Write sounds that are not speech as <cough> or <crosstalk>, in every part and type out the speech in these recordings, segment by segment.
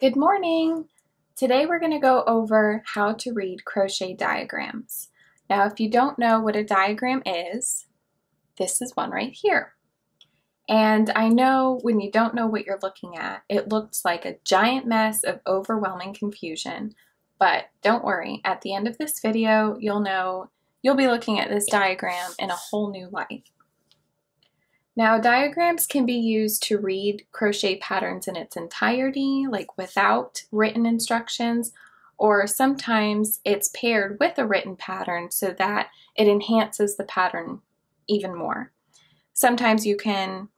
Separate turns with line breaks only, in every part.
Good morning! Today we're going to go over how to read crochet diagrams. Now if you don't know what a diagram is, this is one right here. And I know when you don't know what you're looking at, it looks like a giant mess of overwhelming confusion, but don't worry, at the end of this video, you'll know, you'll be looking at this diagram in a whole new light. Now diagrams can be used to read crochet patterns in its entirety, like without written instructions, or sometimes it's paired with a written pattern so that it enhances the pattern even more. Sometimes you can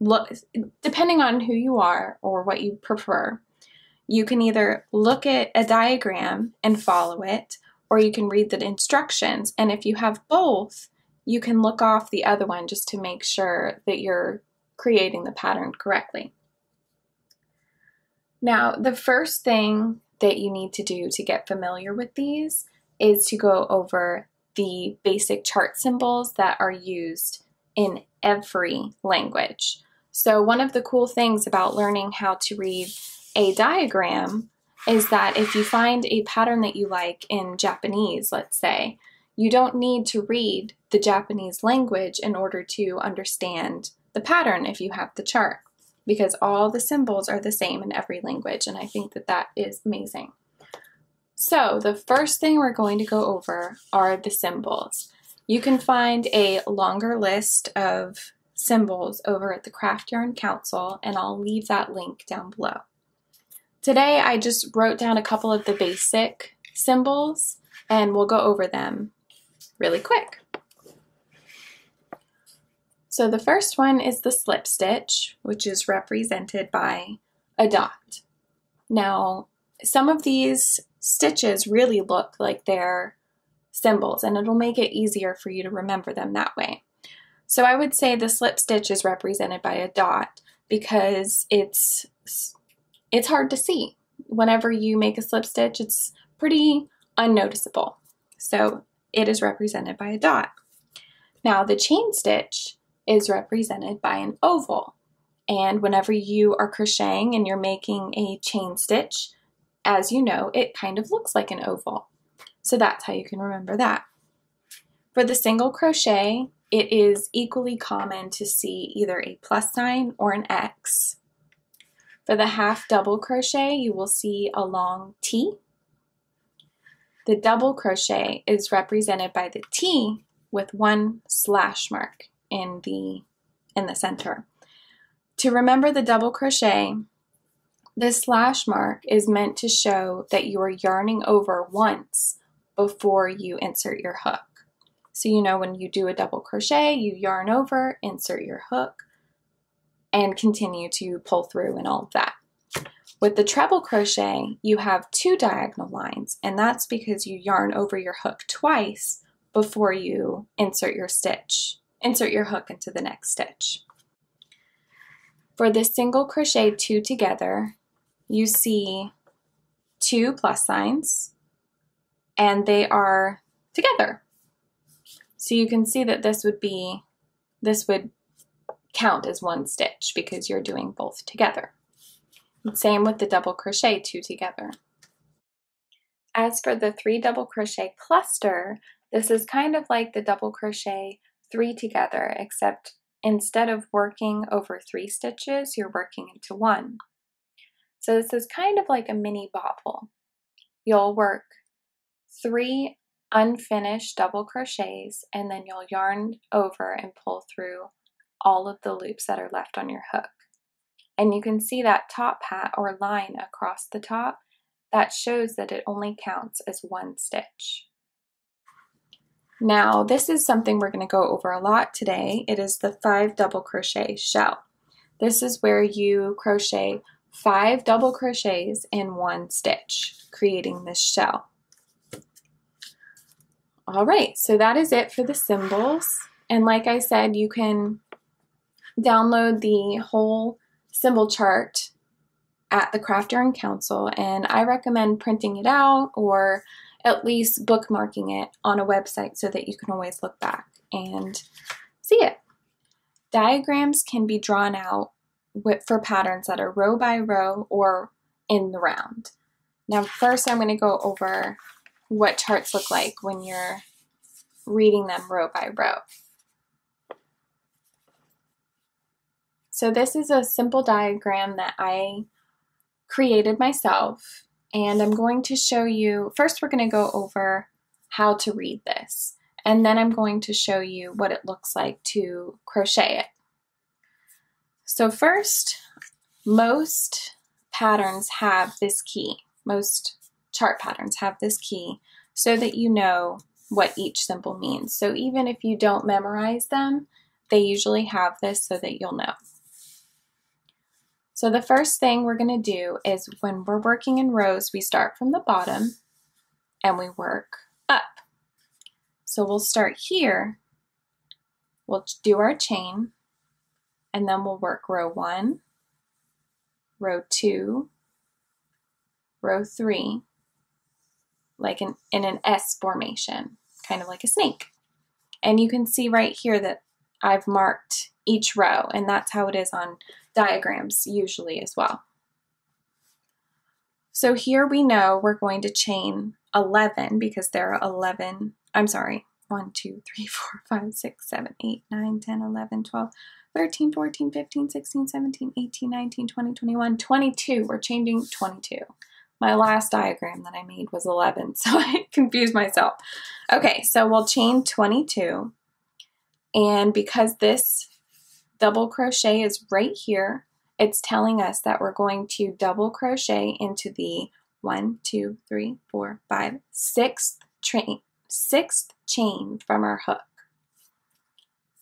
look, depending on who you are or what you prefer, you can either look at a diagram and follow it, or you can read the instructions. And if you have both, you can look off the other one just to make sure that you're creating the pattern correctly. Now, the first thing that you need to do to get familiar with these is to go over the basic chart symbols that are used in every language. So, one of the cool things about learning how to read a diagram is that if you find a pattern that you like in Japanese, let's say, you don't need to read the Japanese language in order to understand the pattern if you have the chart, because all the symbols are the same in every language, and I think that that is amazing. So the first thing we're going to go over are the symbols. You can find a longer list of symbols over at the Craft Yarn Council, and I'll leave that link down below. Today I just wrote down a couple of the basic symbols, and we'll go over them really quick. So the first one is the slip stitch, which is represented by a dot. Now, some of these stitches really look like they're symbols and it'll make it easier for you to remember them that way. So I would say the slip stitch is represented by a dot because it's it's hard to see. Whenever you make a slip stitch, it's pretty unnoticeable. So it is represented by a dot. Now the chain stitch is represented by an oval. And whenever you are crocheting and you're making a chain stitch, as you know, it kind of looks like an oval. So that's how you can remember that. For the single crochet, it is equally common to see either a plus sign or an X. For the half double crochet, you will see a long T the double crochet is represented by the T with one slash mark in the, in the center. To remember the double crochet, the slash mark is meant to show that you are yarning over once before you insert your hook. So you know when you do a double crochet, you yarn over, insert your hook, and continue to pull through and all of that. With the treble crochet, you have two diagonal lines, and that's because you yarn over your hook twice before you insert your stitch, insert your hook into the next stitch. For the single crochet two together, you see two plus signs, and they are together. So you can see that this would be, this would count as one stitch because you're doing both together. Same with the double crochet, two together. As for the three double crochet cluster, this is kind of like the double crochet three together, except instead of working over three stitches, you're working into one. So this is kind of like a mini bobble. You'll work three unfinished double crochets and then you'll yarn over and pull through all of the loops that are left on your hook. And you can see that top hat or line across the top. That shows that it only counts as one stitch. Now, this is something we're going to go over a lot today. It is the five double crochet shell. This is where you crochet five double crochets in one stitch, creating this shell. All right, so that is it for the symbols. And like I said, you can download the whole symbol chart at the Craft Yarn Council, and I recommend printing it out or at least bookmarking it on a website so that you can always look back and see it. Diagrams can be drawn out for patterns that are row by row or in the round. Now first I'm going to go over what charts look like when you're reading them row by row. So this is a simple diagram that I created myself and I'm going to show you, first we're going to go over how to read this and then I'm going to show you what it looks like to crochet it. So first, most patterns have this key. Most chart patterns have this key so that you know what each symbol means. So even if you don't memorize them, they usually have this so that you'll know. So the first thing we're going to do is when we're working in rows, we start from the bottom and we work up. So we'll start here, we'll do our chain, and then we'll work row one, row two, row three, like an, in an S formation, kind of like a snake. And you can see right here that I've marked each row, and that's how it is on diagrams usually as well. So here we know we're going to chain 11 because there are 11, I'm sorry, 1, 2, 3, 4, 5, 6, 7, 8, 9, 10, 11, 12, 13, 14, 15, 16, 17, 18, 19, 20, 21, 22. We're changing 22. My last diagram that I made was 11, <laughs> so I confused myself. Okay, so we'll chain 22. And because this double crochet is right here. It's telling us that we're going to double crochet into the one, two, three, four, five, sixth train, sixth chain from our hook.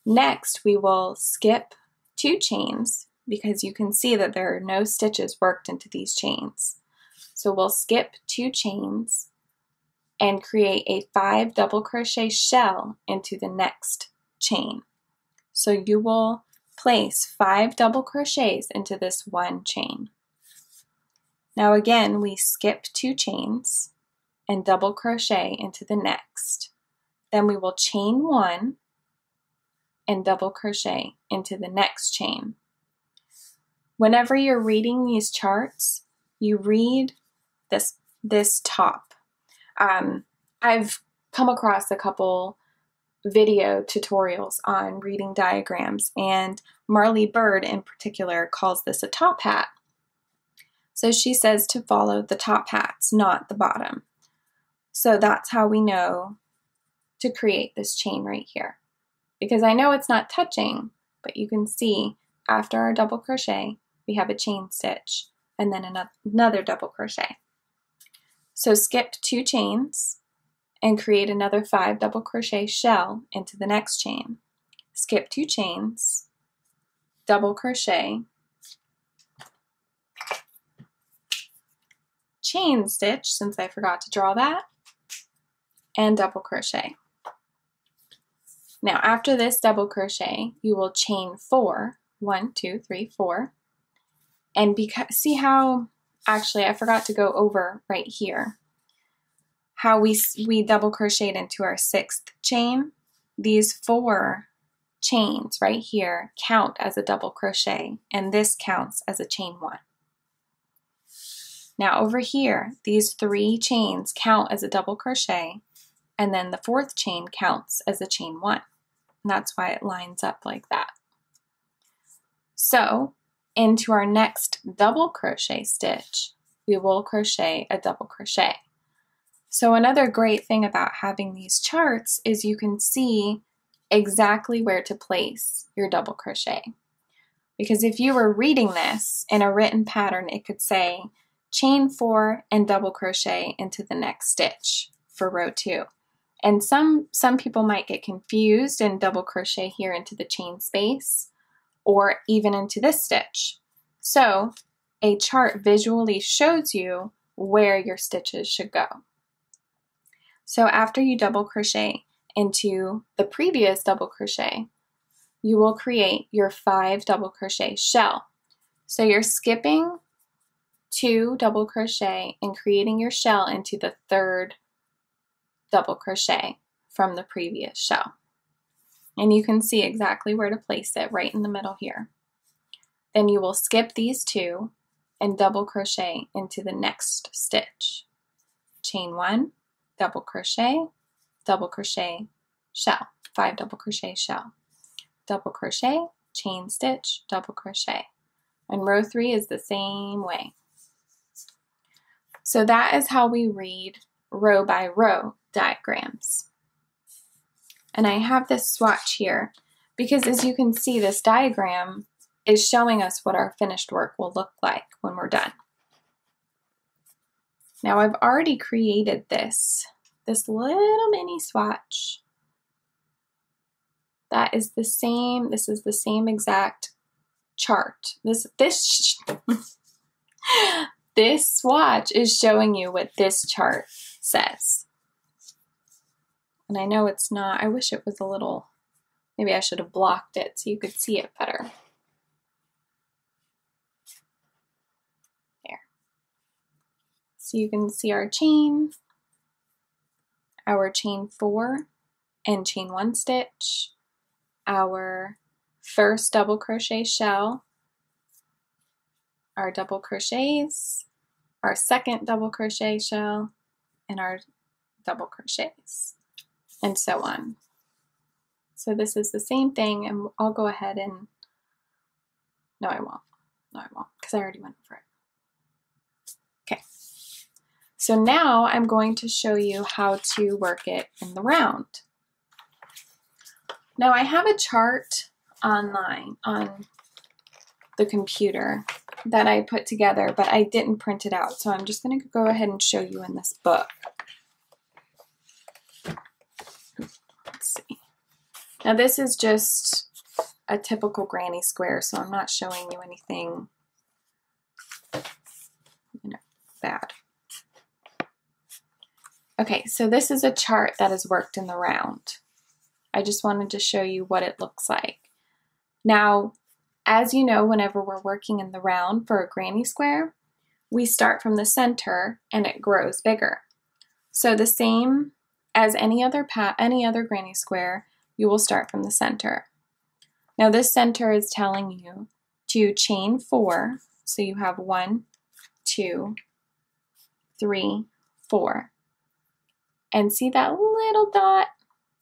Next, we will skip two chains because you can see that there are no stitches worked into these chains. So we'll skip two chains and create a five double crochet shell into the next chain. So you will place five double crochets into this one chain. Now again, we skip two chains and double crochet into the next. Then we will chain one and double crochet into the next chain. Whenever you're reading these charts, you read this, this top. Um, I've come across a couple video tutorials on reading diagrams, and Marly Bird in particular calls this a top hat. So she says to follow the top hats, not the bottom. So that's how we know to create this chain right here. Because I know it's not touching, but you can see after our double crochet, we have a chain stitch and then another double crochet. So skip two chains and create another 5 double crochet shell into the next chain. Skip 2 chains, double crochet, chain stitch since I forgot to draw that, and double crochet. Now after this double crochet, you will chain four. One, 4, and because, see how, actually I forgot to go over right here how we, we double crocheted into our sixth chain, these four chains right here count as a double crochet and this counts as a chain one. Now over here, these three chains count as a double crochet and then the fourth chain counts as a chain one. And that's why it lines up like that. So into our next double crochet stitch, we will crochet a double crochet. So another great thing about having these charts is you can see exactly where to place your double crochet. Because if you were reading this in a written pattern, it could say chain four and double crochet into the next stitch for row two. And some, some people might get confused and double crochet here into the chain space or even into this stitch. So a chart visually shows you where your stitches should go. So after you double crochet into the previous double crochet, you will create your five double crochet shell. So you're skipping two double crochet and creating your shell into the third double crochet from the previous shell. And you can see exactly where to place it right in the middle here. Then you will skip these two and double crochet into the next stitch. Chain one, double crochet, double crochet, shell, five double crochet shell, double crochet, chain stitch, double crochet. And row three is the same way. So that is how we read row by row diagrams. And I have this swatch here because as you can see, this diagram is showing us what our finished work will look like when we're done. Now I've already created this, this little mini swatch. That is the same, this is the same exact chart. This, this, <laughs> this swatch is showing you what this chart says. And I know it's not, I wish it was a little, maybe I should have blocked it so you could see it better. So you can see our chain, our chain four and chain one stitch, our first double crochet shell, our double crochets, our second double crochet shell, and our double crochets, and so on. So this is the same thing, and I'll go ahead and, no I won't, no I won't, because I already went for it. So now I'm going to show you how to work it in the round. Now I have a chart online on the computer that I put together, but I didn't print it out. So I'm just going to go ahead and show you in this book. Let's see. Now this is just a typical granny square, so I'm not showing you anything you know, bad. Okay, so this is a chart that is worked in the round. I just wanted to show you what it looks like. Now, as you know, whenever we're working in the round for a granny square, we start from the center and it grows bigger. So the same as any other any other granny square, you will start from the center. Now this center is telling you to chain four. So you have one, two, three, four and see that little dot?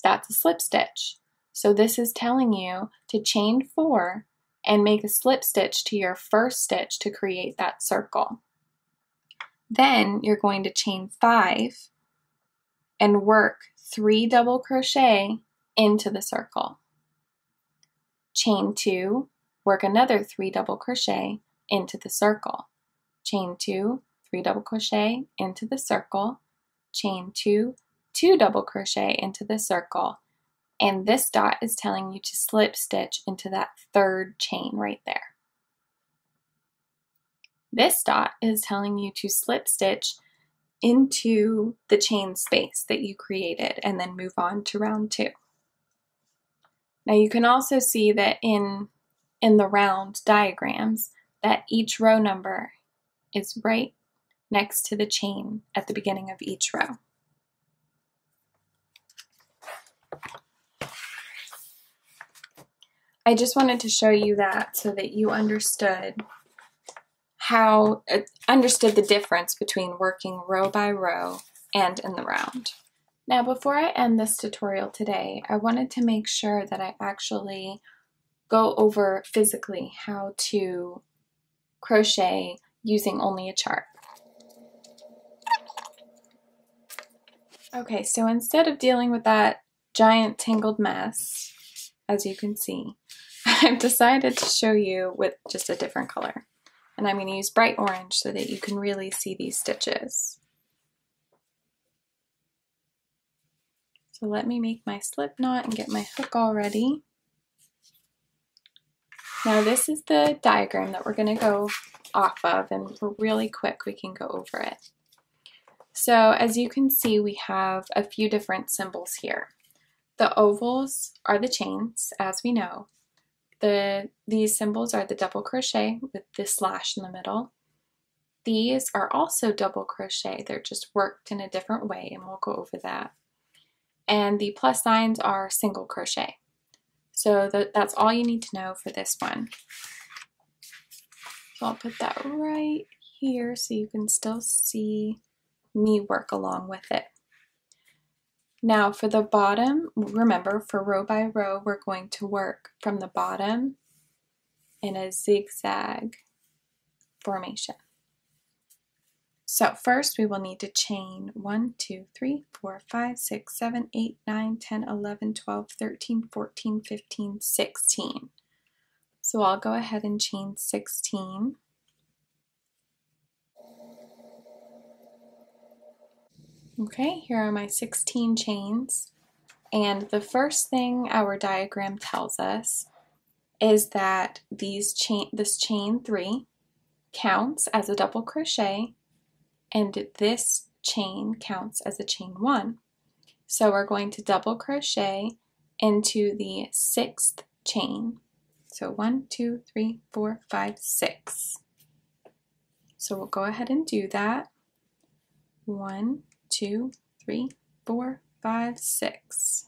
That's a slip stitch. So this is telling you to chain four and make a slip stitch to your first stitch to create that circle. Then you're going to chain five and work three double crochet into the circle. Chain two, work another three double crochet into the circle. Chain two, three double crochet into the circle, chain two, two double crochet into the circle, and this dot is telling you to slip stitch into that third chain right there. This dot is telling you to slip stitch into the chain space that you created and then move on to round two. Now you can also see that in, in the round diagrams that each row number is right next to the chain at the beginning of each row. I just wanted to show you that so that you understood how, uh, understood the difference between working row by row and in the round. Now before I end this tutorial today, I wanted to make sure that I actually go over physically how to crochet using only a chart. Okay, so instead of dealing with that giant tangled mess, as you can see, <laughs> I've decided to show you with just a different color. And I'm going to use bright orange so that you can really see these stitches. So let me make my slip knot and get my hook all ready. Now this is the diagram that we're going to go off of and really quick we can go over it. So as you can see, we have a few different symbols here. The ovals are the chains, as we know. The, these symbols are the double crochet with the slash in the middle. These are also double crochet. They're just worked in a different way, and we'll go over that. And the plus signs are single crochet. So that's all you need to know for this one. So I'll put that right here so you can still see me work along with it. Now for the bottom, remember for row by row, we're going to work from the bottom in a zigzag formation. So first we will need to chain 1, 2, 3, 4, 5, 6, 7, 8, 9, 10, 11, 12, 13, 14, 15, 16. So I'll go ahead and chain 16. Okay, here are my 16 chains. And the first thing our diagram tells us is that these chain, this chain three counts as a double crochet and this chain counts as a chain one. So we're going to double crochet into the sixth chain. So one, two, three, four, five, six. So we'll go ahead and do that. One, two, three, four, five, six.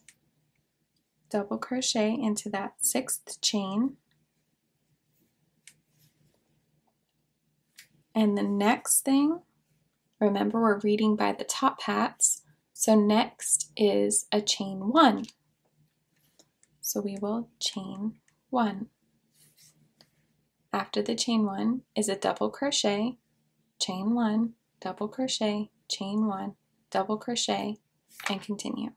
Double crochet into that sixth chain. And the next thing, remember we're reading by the top hats, so next is a chain one. So we will chain one. After the chain one is a double crochet, chain one, double crochet, chain one, double crochet and continue.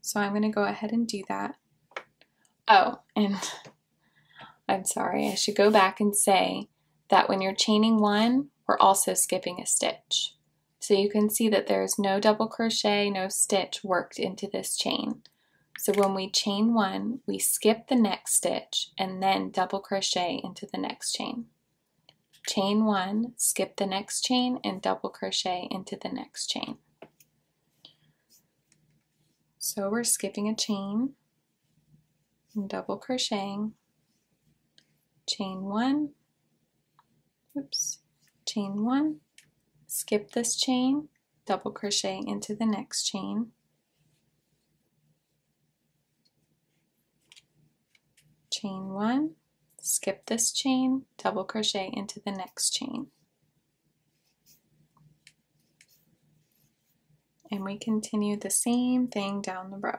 So I'm going to go ahead and do that. Oh, and <laughs> I'm sorry, I should go back and say that when you're chaining one, we're also skipping a stitch. So you can see that there's no double crochet, no stitch worked into this chain. So when we chain one, we skip the next stitch and then double crochet into the next chain. Chain one, skip the next chain, and double crochet into the next chain. So we're skipping a chain and double crocheting, chain one, oops, chain one, skip this chain, double crochet into the next chain, chain one, skip this chain, double crochet into the next chain. and we continue the same thing down the row.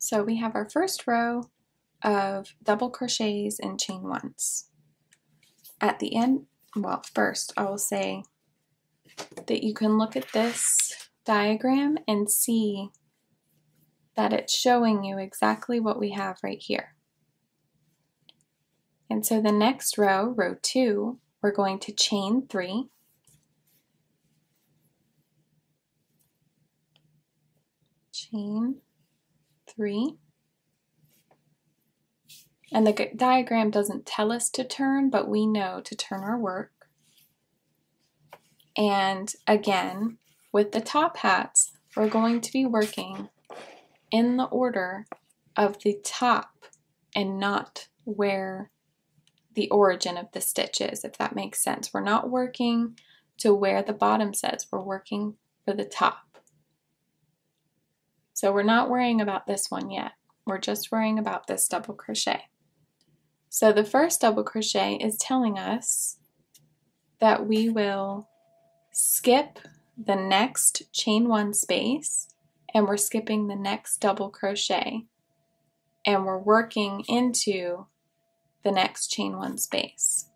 So we have our first row of double crochets and chain ones. At the end, well first I will say that you can look at this diagram and see that it's showing you exactly what we have right here. And so the next row, row 2, we're going to chain 3. Chain 3. And the diagram doesn't tell us to turn, but we know to turn our work. And again, with the top hats, we're going to be working in the order of the top and not where the origin of the stitch is, if that makes sense. We're not working to where the bottom sets, we're working for the top. So we're not worrying about this one yet. We're just worrying about this double crochet. So the first double crochet is telling us that we will skip the next chain one space and we're skipping the next double crochet and we're working into the next chain one space.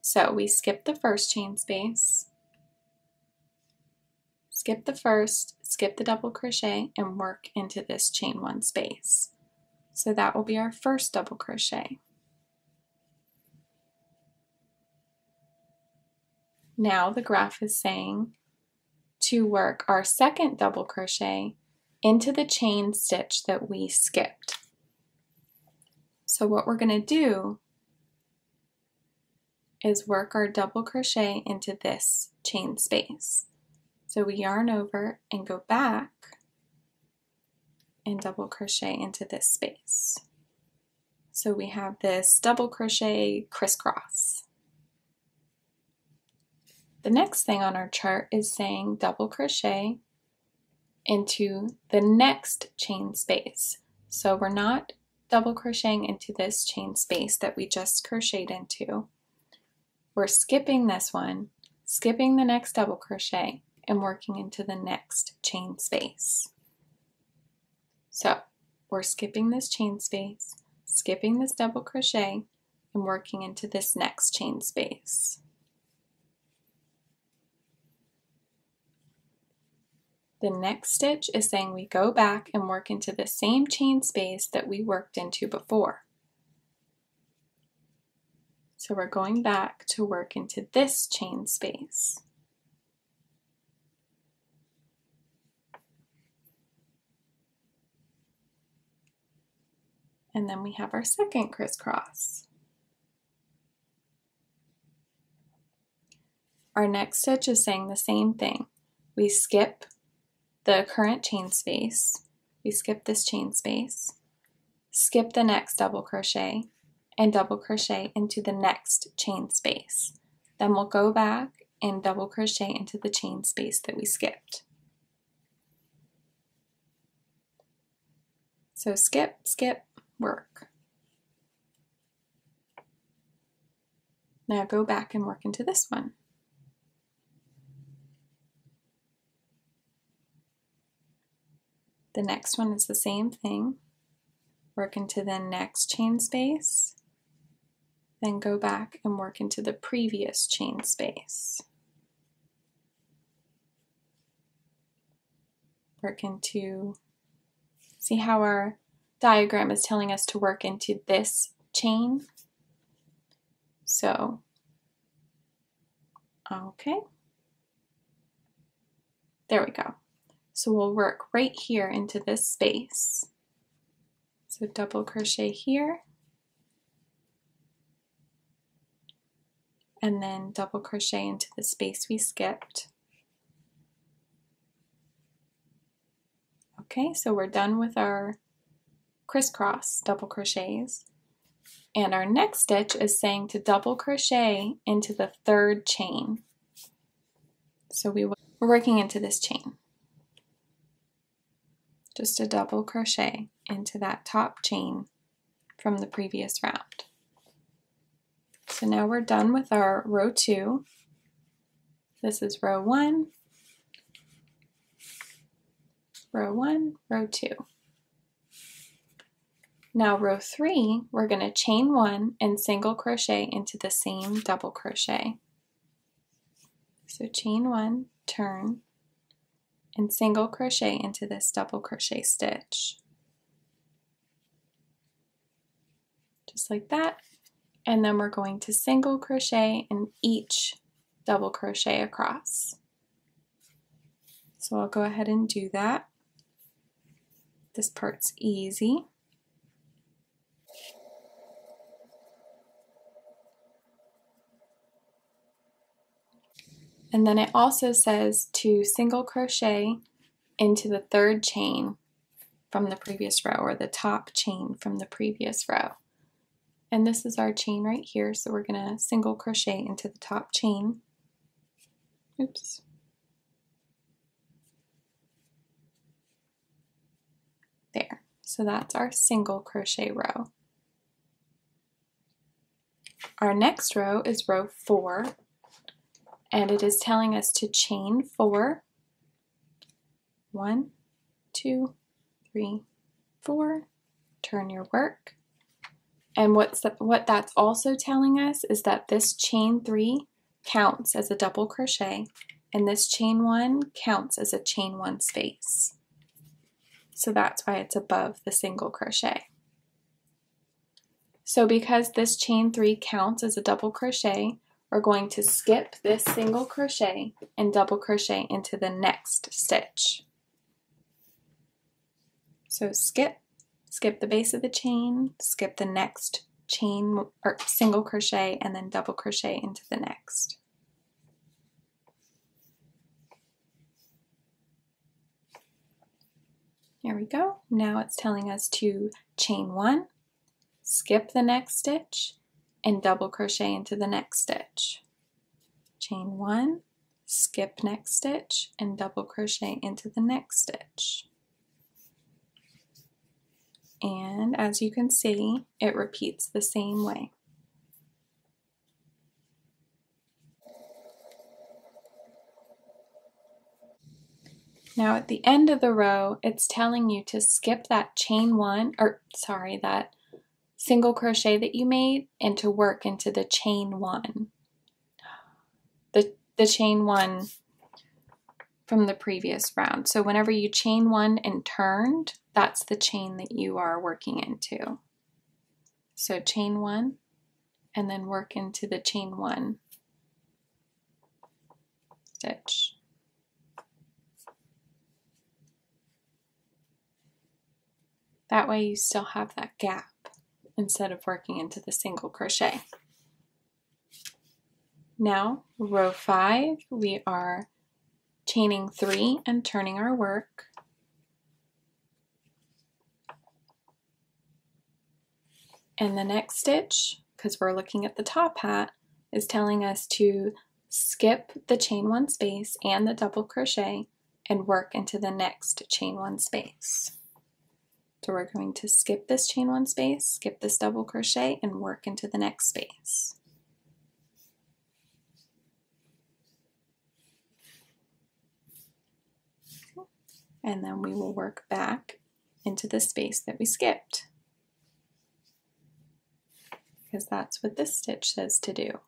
So we skip the first chain space, skip the first, skip the double crochet, and work into this chain one space. So that will be our first double crochet. Now the graph is saying to work our second double crochet into the chain stitch that we skipped. So what we're going to do is work our double crochet into this chain space. So we yarn over and go back and double crochet into this space. So we have this double crochet crisscross. The next thing on our chart is saying double crochet into the next chain space. So we're not double crocheting into this chain space that we just crocheted into. We're skipping this one, skipping the next double crochet, and working into the next chain space. So we're skipping this chain space, skipping this double crochet, and working into this next chain space. The next stitch is saying we go back and work into the same chain space that we worked into before. So we're going back to work into this chain space. And then we have our second crisscross. Our next stitch is saying the same thing. We skip the current chain space, we skip this chain space, skip the next double crochet, and double crochet into the next chain space. Then we'll go back and double crochet into the chain space that we skipped. So skip, skip, work. Now go back and work into this one. The next one is the same thing. Work into the next chain space, then go back and work into the previous chain space. Work into, see how our diagram is telling us to work into this chain? So, okay. There we go. So we'll work right here into this space. So double crochet here, and then double crochet into the space we skipped. Okay, so we're done with our crisscross double crochets. And our next stitch is saying to double crochet into the third chain. So we we're working into this chain just a double crochet into that top chain from the previous round. So now we're done with our row two. This is row one, row one, row two. Now row three, we're going to chain one and single crochet into the same double crochet. So chain one, turn, and single crochet into this double crochet stitch. Just like that. And then we're going to single crochet in each double crochet across. So I'll go ahead and do that. This part's easy. And then it also says to single crochet into the third chain from the previous row or the top chain from the previous row. And this is our chain right here, so we're going to single crochet into the top chain. Oops. There. So that's our single crochet row. Our next row is row 4, and it is telling us to chain four. One, two, three, four. Turn your work. And what's the, what that's also telling us is that this chain three counts as a double crochet and this chain one counts as a chain one space. So that's why it's above the single crochet. So because this chain three counts as a double crochet, we're going to skip this single crochet and double crochet into the next stitch. So skip, skip the base of the chain, skip the next chain or single crochet and then double crochet into the next. There we go. Now it's telling us to chain one, skip the next stitch, and double crochet into the next stitch. Chain one, skip next stitch, and double crochet into the next stitch. And as you can see, it repeats the same way. Now at the end of the row, it's telling you to skip that chain one, or sorry, that single crochet that you made and to work into the chain one. The, the chain one from the previous round. So whenever you chain one and turned, that's the chain that you are working into. So chain one and then work into the chain one stitch. That way you still have that gap instead of working into the single crochet. Now, row five, we are chaining three and turning our work. And the next stitch, because we're looking at the top hat, is telling us to skip the chain one space and the double crochet and work into the next chain one space. So we're going to skip this chain one space, skip this double crochet, and work into the next space. And then we will work back into the space that we skipped. Because that's what this stitch says to do.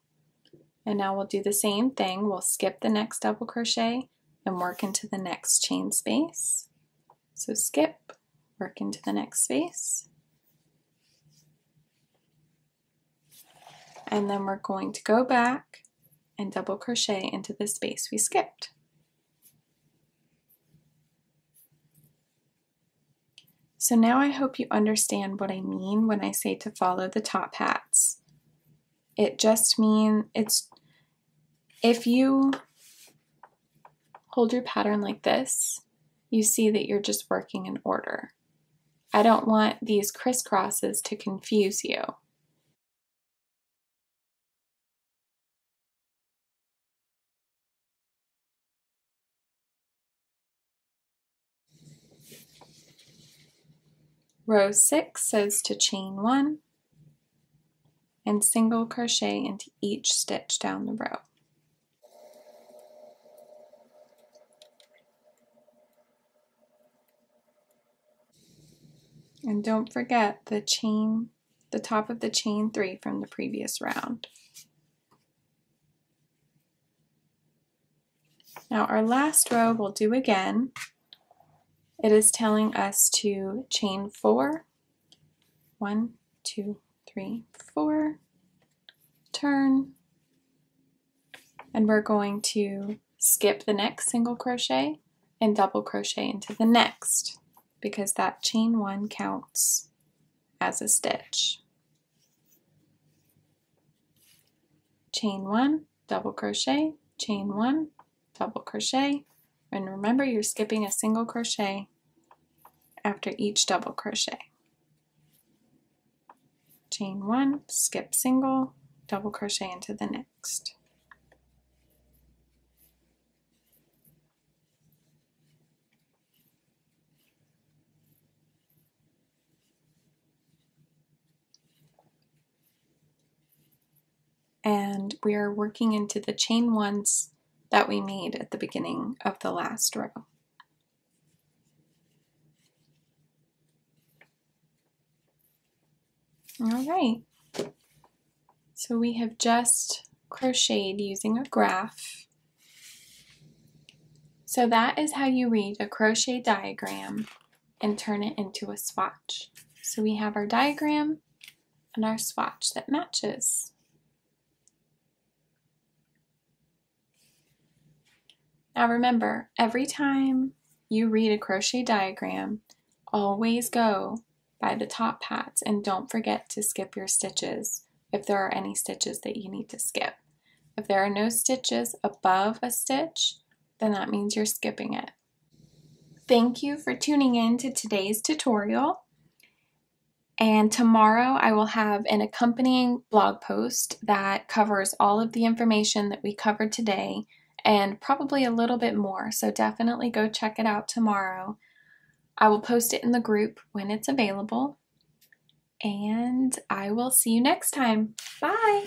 And now we'll do the same thing. We'll skip the next double crochet and work into the next chain space. So skip, work into the next space. And then we're going to go back and double crochet into the space we skipped. So now I hope you understand what I mean when I say to follow the top hats. It just means it's if you hold your pattern like this, you see that you're just working in order. I don't want these crisscrosses to confuse you. Row 6 says to chain 1 and single crochet into each stitch down the row. And don't forget the chain, the top of the chain three from the previous round. Now our last row we'll do again. It is telling us to chain four, one, two, three, four, turn, and we're going to skip the next single crochet and double crochet into the next because that chain one counts as a stitch. Chain one, double crochet, chain one, double crochet, and remember you're skipping a single crochet after each double crochet. Chain one, skip single, double crochet into the next. and we are working into the chain ones that we made at the beginning of the last row. All right, so we have just crocheted using a graph. So that is how you read a crochet diagram and turn it into a swatch. So we have our diagram and our swatch that matches. Now remember, every time you read a crochet diagram, always go by the top hats and don't forget to skip your stitches if there are any stitches that you need to skip. If there are no stitches above a stitch, then that means you're skipping it. Thank you for tuning in to today's tutorial. And tomorrow I will have an accompanying blog post that covers all of the information that we covered today and probably a little bit more. So definitely go check it out tomorrow. I will post it in the group when it's available. And I will see you next time. Bye.